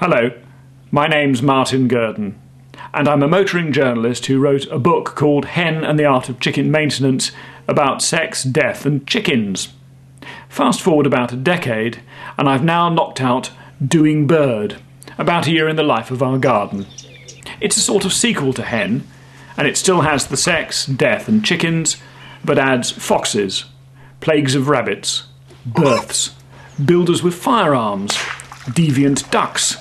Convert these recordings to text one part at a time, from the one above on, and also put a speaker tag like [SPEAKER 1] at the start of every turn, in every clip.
[SPEAKER 1] Hello, my name's Martin Gurdon, and I'm a motoring journalist who wrote a book called Hen and the Art of Chicken Maintenance about sex, death, and chickens. Fast forward about a decade, and I've now knocked out Doing Bird, about a year in the life of our garden. It's a sort of sequel to Hen, and it still has the sex, death, and chickens, but adds foxes, plagues of rabbits, births, builders with firearms, deviant ducks,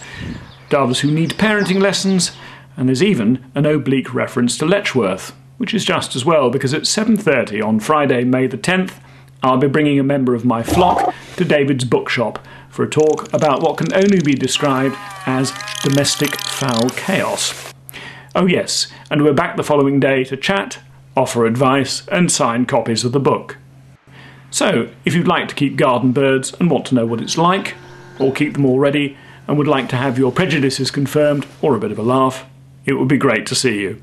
[SPEAKER 1] doves who need parenting lessons, and there's even an oblique reference to Letchworth, which is just as well because at 7:30 on Friday, May the 10th, I'll be bringing a member of my flock to David's bookshop for a talk about what can only be described as domestic fowl chaos. Oh, yes, and we're back the following day to chat, offer advice, and sign copies of the book. So, if you'd like to keep garden birds and want to know what it's like, or keep them already and would like to have your prejudices confirmed or a bit of a laugh, it would be great to see you.